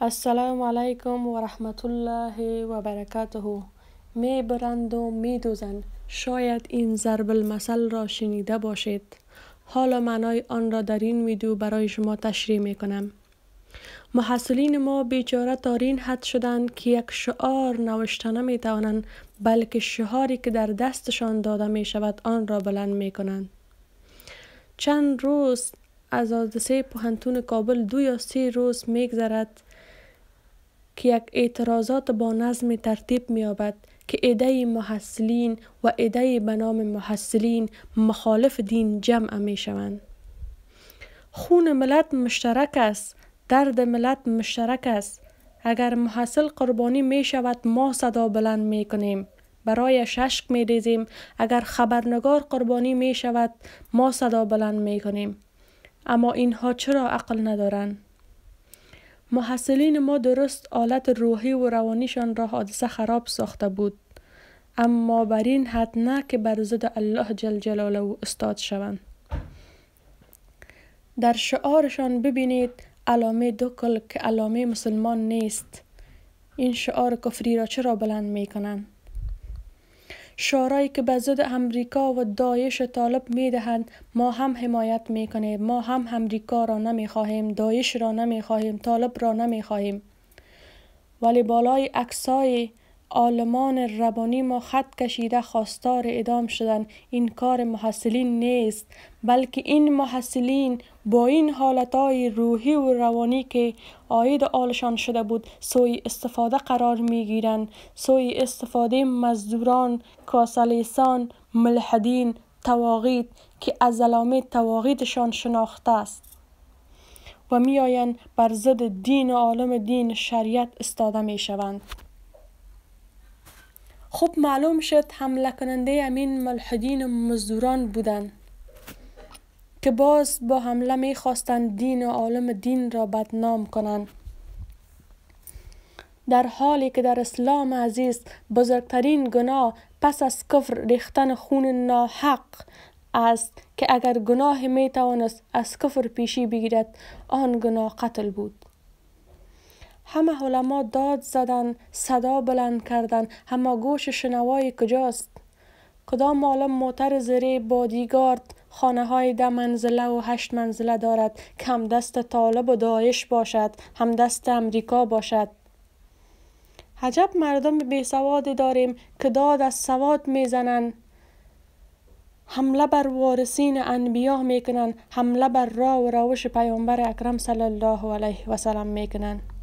السلام علیکم و رحمت الله و برکاته. می برند و می دوزند شاید این ضرب المثل را شنیده باشید. حالا معنای آن را در این ویدیو برای شما تشریح می کنم. محصلین ما بیچاره تا این حد شدند که یک شعار نوشته نمی توانند بلکه شعاری که در دستشان داده می شود آن را بلند می کنند. چند روز از حادثه پوهنتون کابل دو یا سه روز میگذرد که یک اعتراضات با نظم ترتیب مییابد که ایده محصلین و ایده به نام محصلین مخالف دین جمع می شوند. خون ملت مشترک است درد ملت مشترک است. اگر محصل قربانی می شود ما صدا بلند می کنیم برای ششق می ریزیم اگر خبرنگار قربانی می شود ما صدا بلند می کنیم اما اینها چرا عقل ندارند؟ محصلین ما درست آلت روحی و روانیشان را حادثه خراب ساخته بود. اما بر این حد نه که بر ضد الله جل جلاله استاد شوند. در شعارشان ببینید علامه دکل که علامه مسلمان نیست. این شعار کفری را چرا بلند می کنند شعارهایی که به ضد امریکا و دایش طالب می دهند ما هم حمایت می کنیم ما هم امریکا را نمی خواهیم دایش را نمی خواهیم طالب را نمی خواهیم ولی بالای عکسای عالمان ربانی ما خط کشیده خواستار ادام شدن. این کار محصلین نیست بلکه این محصلین با این حالتهای روحی و روانی که آید آلشان شده بود سوی استفاده قرار می گیرند سوی استفاده مزدوران کاسلیسان ملحدین تواغید که از علامه تواغیدشان شناخته است. و میآیند بر ضد دین و عالم دین شریعت استاده می شوند خب معلوم شد حمله کننده امین ملحدین مزدوران بودند که باز با حمله می خواستند دین و عالم دین را بدنام کنند. در حالی که در اسلام عزیز بزرگترین گناه پس از کفر ریختن خون ناحق است که اگر گناه می توانست از کفر پیشی بگیرد آن گناه قتل بود. همه علما داد زدن صدا بلند کردن. همه گوش شنوای کجاست؟ کدام عالم موتر زری بادیگارد؟ خانه های ده منزله و هشت منزله دارد. که هم دست طالب و دایش باشد. هم دست امریکا باشد. عجب مردم بیسوادی داریم که داد از سواد می‌زنند حمله بر وارثین انبیا می‌کنند حمله بر راه و روش پیامبر اکرم صلی الله علیه و سلم می‌کنند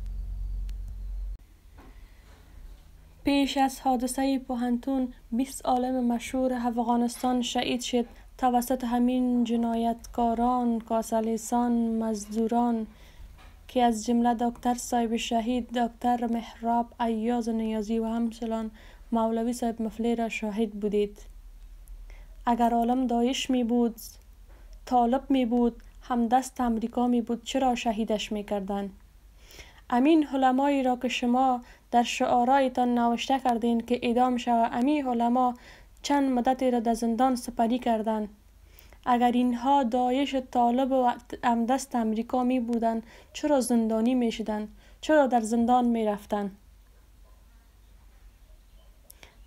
پیش از حادثه پوهنتون 20 عالم مشهور افغانستان شهید شد توسط همین جنایتکاران کاسلیسان مزدوران که از جمله دکتر صاحب شهید دکتر محراب ایاز نیازی و همچنان مولوی صاحب مفلی را شاهد بودید اگر عالم دایش می بود طالب می بود هم دست امریکا می بود چرا شهیدش می کردن؟ امین علمایی را که شما در شعارایتان نوشته کردین که اعدام شود امی علما چند مدتی را در زندان سپری کردند اگر اینها دایش طالب و امدست امریکا می بودند چرا زندانی می شدن؟ چرا در زندان می رفتن؟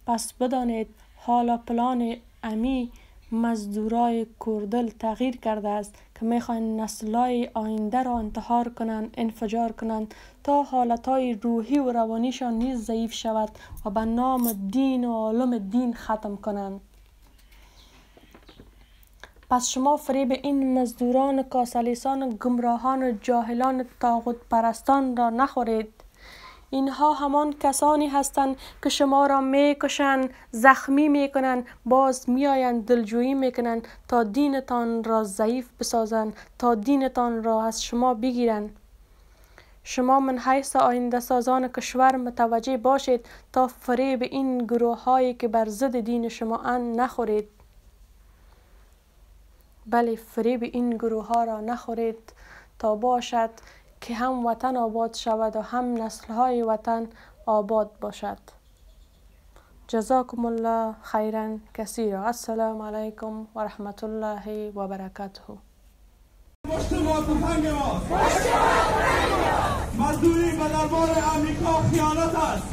پس بدانید حالا پلان امی مزدورای کردل تغییر کرده است که می‌خواهند نسلهای آینده را انتحار کنند انفجار کنند تا حالتهای روحی و روانیشان نیز ضعیف شود و به نام دین و عالم دین ختم کنند. پس شما فریب این مزدوران کاسلیسان گمراهان جاهلان تاغوت پرستان را نخورید. اینها همان کسانی هستند که شما را می‌کشند زخمی می‌کنند باز میآیند دلجویی می‌کنند تا دینتان را ضعیف بسازند تا دینتان را از شما بگیرند. شما من حیث آینده سازان کشور متوجه باشید تا فریب این گروه هایی که بر ضد دین شما ان نخورید. بله فریب این گروه ها را نخورید تا باشد که هم وطن آباد شود و هم نسل های وطن آباد باشد. جزاکم الله خیرا کثیرا. السلام علیکم و رحمت الله و برکاته. مزدوری به دربار امریکا خیانت است.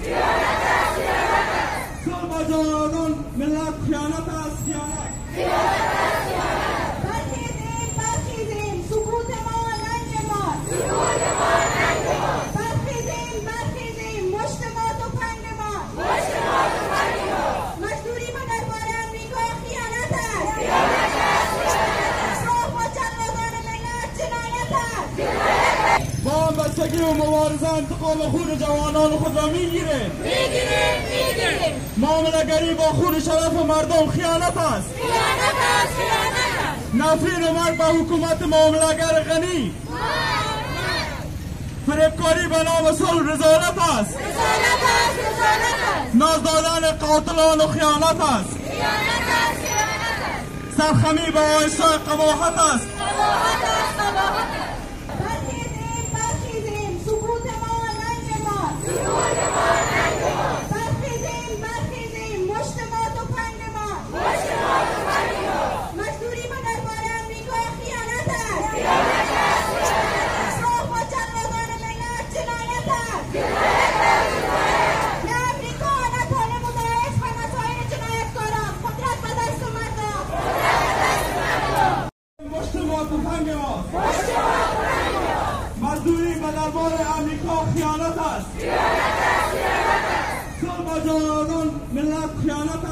و مبارزه انتقام خون جوانان خود را می‌گیریم می‌گیریم می‌گیریم معاملهگری با خون شرف مردم خیانت است. خیانت است خیانت است. نفرین مرگ به حکومت معاملهگر غنی. فریبکاری به نام صلح رضالت است. رسالت است رسالت است. ناز دادن قاتلان و خیانت است. خیانت است خیانت است. سرخمی به آیسای قباحت است. قباحت است قباحت تفنگ ماست مزدوری به دربار امریکا خیانت است. صلح با جوانان ملت خیانت